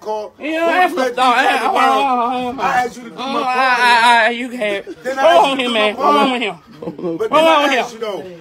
call. Yeah, Who that's on, I asked you to do hold my oh, part. I, I, I, you can't. Hold on here, man. Hold on with him. Hold on with him.